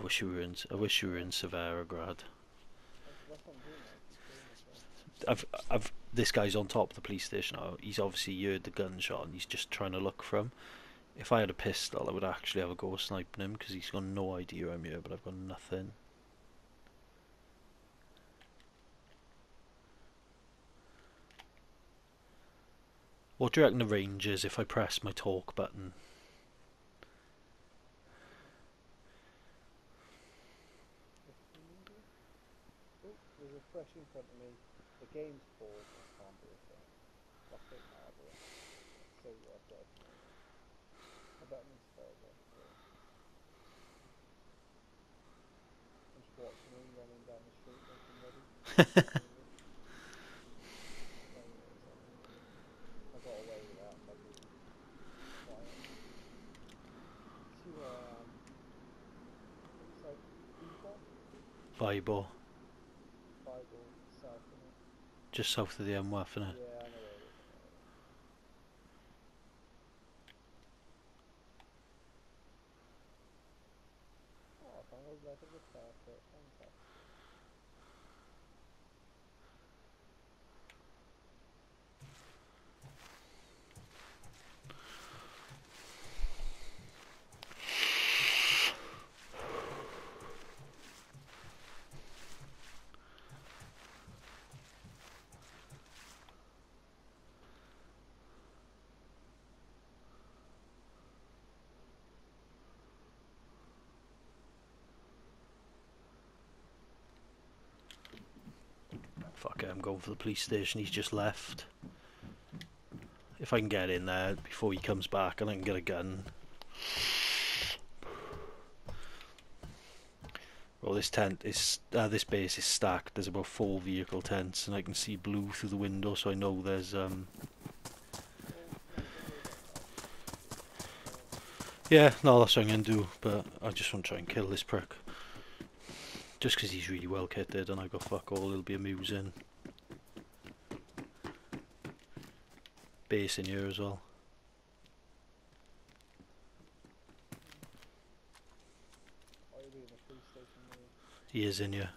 I wish you were in. I wish you were in Severograd. That's what I'm doing. Like, just doing this, right? I've, I've. This guy's on top of the police station. He's obviously heard the gunshot and he's just trying to look for him. If I had a pistol, I would actually have a go sniping him because he's got no idea I'm here, but I've got nothing. What do you reckon the range is if I press my talk button? Oh, there's a fresh in front of me. The game's paused. I can't do a thing. Fuck it, now I'll do. So what I've got. I bet I'm spelled that. so. I'm just watching him running down the street looking ready. I got away with that by being. See where I am? It's like Bebop, just south of the M1, innit? Yeah, I know where it is. Oh, I found a leather repair kit. Thanks, that. Fuck it, I'm going for the police station. He's just left. If I can get in there before he comes back and I can get a gun. Well, this tent is, uh, this base is stacked. There's about four vehicle tents and I can see blue through the window so I know there's, um... Yeah, no, that's what I'm to do, but I just want to try and kill this prick. Just 'cause he's really well kitted and I got fuck all, it'll be amusing. Base in here as well. He is in here.